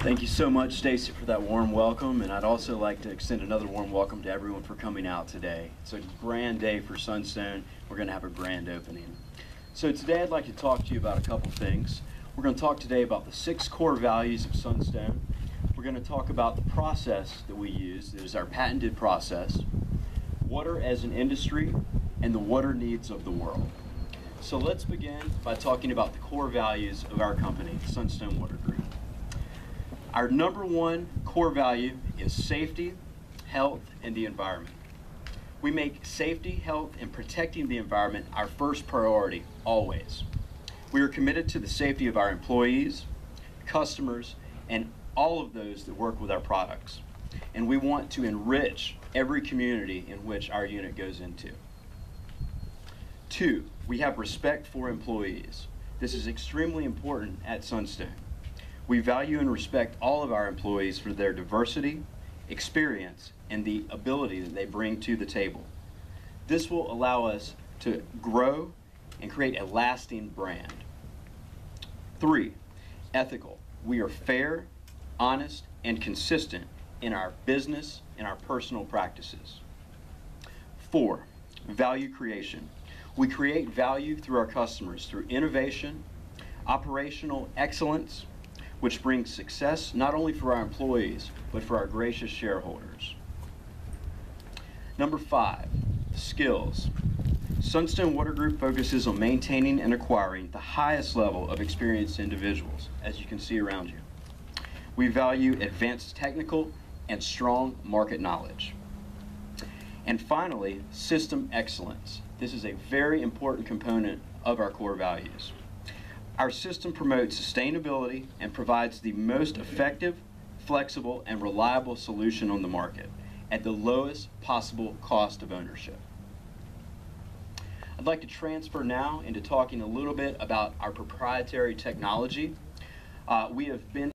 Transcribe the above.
Thank you so much, Stacy, for that warm welcome, and I'd also like to extend another warm welcome to everyone for coming out today. It's a grand day for Sunstone. We're going to have a grand opening. So today I'd like to talk to you about a couple things. We're going to talk today about the six core values of Sunstone. We're going to talk about the process that we use, that is our patented process, water as an industry, and the water needs of the world. So let's begin by talking about the core values of our company, Sunstone Water Group. Our number one core value is safety, health, and the environment. We make safety, health, and protecting the environment our first priority, always. We are committed to the safety of our employees, customers, and all of those that work with our products. And we want to enrich every community in which our unit goes into. Two, we have respect for employees. This is extremely important at Sunstone. We value and respect all of our employees for their diversity, experience, and the ability that they bring to the table. This will allow us to grow and create a lasting brand. Three, ethical. We are fair, honest, and consistent in our business and our personal practices. Four, value creation. We create value through our customers through innovation, operational excellence, which brings success not only for our employees, but for our gracious shareholders. Number five, skills. Sunstone Water Group focuses on maintaining and acquiring the highest level of experienced individuals, as you can see around you. We value advanced technical and strong market knowledge. And finally, system excellence. This is a very important component of our core values. Our system promotes sustainability and provides the most effective, flexible, and reliable solution on the market at the lowest possible cost of ownership. I'd like to transfer now into talking a little bit about our proprietary technology. Uh, we have been